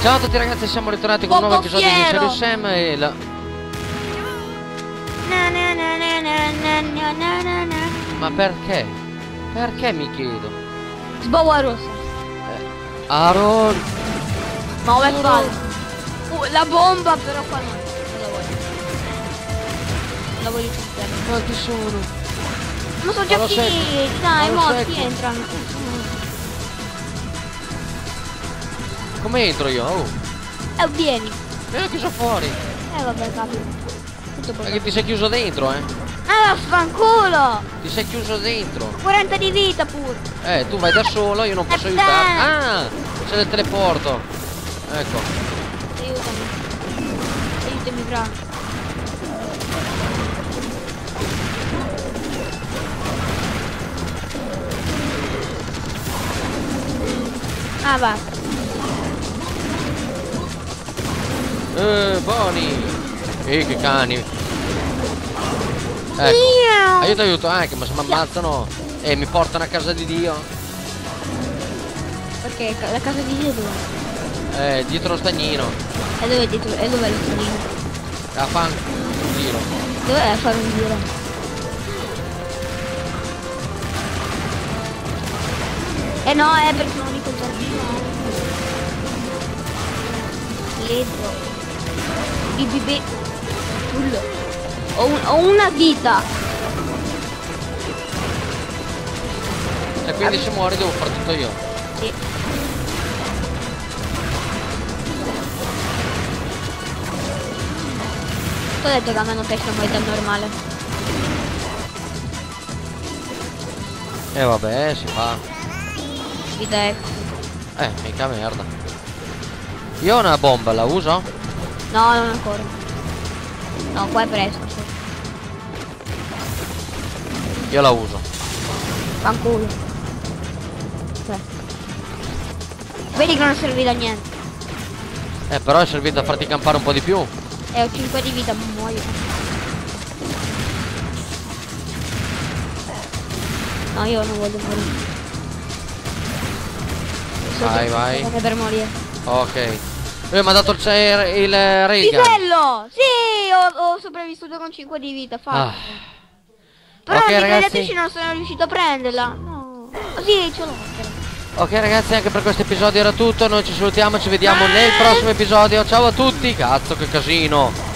Ciao a tutti ragazzi, siamo ritornati con un nuovo episodio fiero. di Serious Sam e la... Na, na, na, Ma perché? Perché mi chiedo? Sbowa rossa. Eh, Aaron! Ma ove fallo? Uh, la bomba però qua non, la voglio. Non la voglio più Quanti sono? Ma sono già finiti, dai, morti ecco. entrano. Come entro io? Oh! Eh, vieni. Mi hanno chiuso fuori! Eh, vabbè, capi. Tutto Perché ti sei chiuso dentro, eh? Ah, vaffanculo. Ti sei chiuso dentro! 40 di vita pure. Eh, tu vai da solo, io non posso Eh, aiutarti. Ah! C'è del teleporto! Ecco. Aiutami. Aiutami, bravo. Ah, va. Eh, buoni! Eh, che cani! Ecco. Aiuto, aiuto, anche, ma se mi ammazzano e mi portano a casa di Dio. Perché la casa di Dio dove? Eh, dietro lo stagnino. E dove è dietro? E dove è lo stagnino? A fan un giro. Dove è a fare un giro? Eh no, è perché sono di quel giardino. BBB. Full. Ho, un- ho una vita. E quindi se muori devo fare tutto io. Sì. Ho detto che a me non piace la modalità normale. E vabbè, si fa. Vita è... Eh, mica merda. Io ho una bomba, la uso? No, non ancora. No, qua è presto. Io la uso. Fanculo. Cioè. Vedi che non serve da niente. Eh, però è servito a farti campare un po' di più. E ho 5 di vita, muoio. No, io non voglio morire. So Vai, vai. per morire. Ok. Eh, mi ha dato il, il, il railgun. Pisello! Sì, ho, ho sopravvissuto con 5 di vita, fatto. Ah. Però Ok, i ragazzi. non sono riuscito a prenderla. No. Oh, sì, ce l'ho. Ok ragazzi, anche per questo episodio era tutto. Noi ci salutiamo, ci vediamo nel prossimo episodio. Ciao a tutti. Cazzo, che casino.